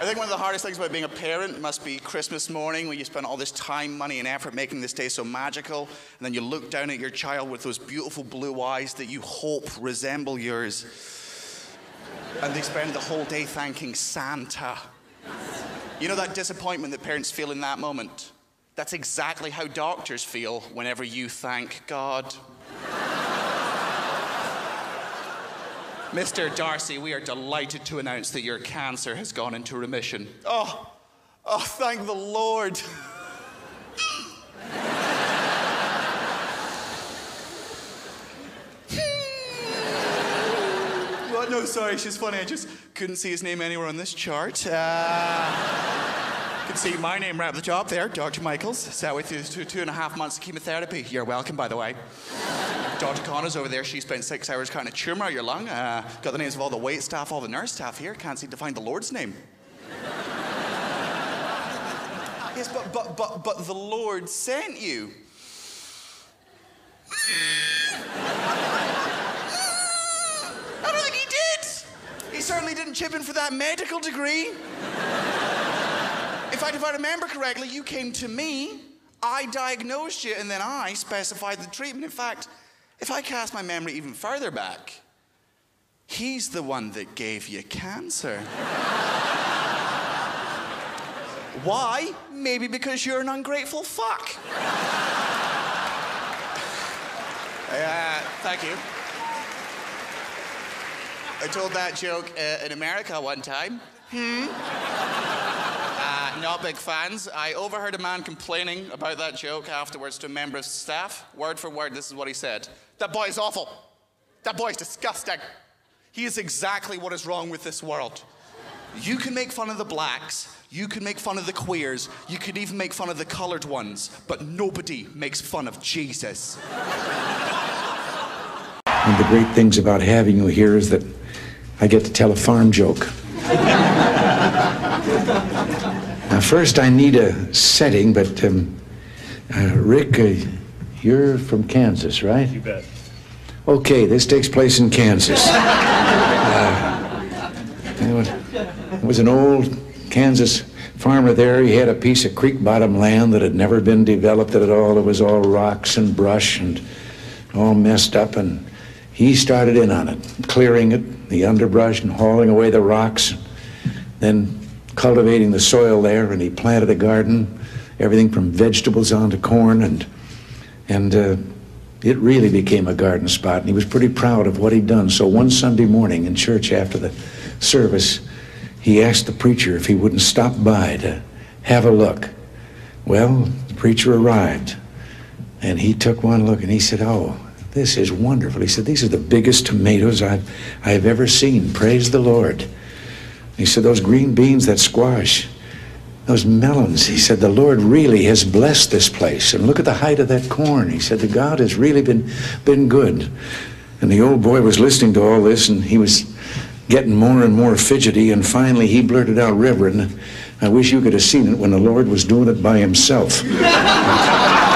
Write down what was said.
I think one of the hardest things about being a parent must be Christmas morning when you spend all this time, money, and effort making this day so magical, and then you look down at your child with those beautiful blue eyes that you hope resemble yours, and they spend the whole day thanking Santa. You know that disappointment that parents feel in that moment? That's exactly how doctors feel whenever you thank God. Mr. Darcy, we are delighted to announce that your cancer has gone into remission. Oh, oh, thank the Lord. what? No, sorry, she's funny. I just couldn't see his name anywhere on this chart. Uh, can see my name right at the top there, Dr. Michaels. Sat with you through two and a half months of chemotherapy. You're welcome, by the way. Dr. Connor's over there. She spent six hours cutting a tumor out your lung. Uh, got the names of all the wait staff, all the nurse staff here. Can't seem to find the Lord's name. yes, but, but, but, but the Lord sent you. I don't think he did. He certainly didn't chip in for that medical degree. Fact, if I remember correctly, you came to me, I diagnosed you, and then I specified the treatment. In fact, if I cast my memory even further back, he's the one that gave you cancer. Why? Maybe because you're an ungrateful fuck. uh, thank you. I told that joke uh, in America one time. Hmm? Uh, not big fans. I overheard a man complaining about that joke afterwards to a member of staff. Word for word, this is what he said That boy is awful. That boy is disgusting. He is exactly what is wrong with this world. You can make fun of the blacks, you can make fun of the queers, you can even make fun of the colored ones, but nobody makes fun of Jesus. One of the great things about having you here is that I get to tell a farm joke. now, first, I need a setting, but um, uh, Rick, uh, you're from Kansas, right? You bet. Okay, this takes place in Kansas. Uh, it was an old Kansas farmer there. He had a piece of creek bottom land that had never been developed at all. It was all rocks and brush and all messed up. And he started in on it, clearing it, the underbrush, and hauling away the rocks, then cultivating the soil there. And he planted a garden, everything from vegetables on to corn, and and uh, it really became a garden spot. And he was pretty proud of what he'd done. So one Sunday morning in church after the service, he asked the preacher if he wouldn't stop by to have a look. Well, the preacher arrived, and he took one look and he said, "Oh." This is wonderful. He said, These are the biggest tomatoes I've, I've ever seen. Praise the Lord. He said, Those green beans, that squash, those melons. He said, The Lord really has blessed this place. And look at the height of that corn. He said, The God has really been, been good. And the old boy was listening to all this, and he was getting more and more fidgety. And finally, he blurted out, Reverend, I wish you could have seen it when the Lord was doing it by himself.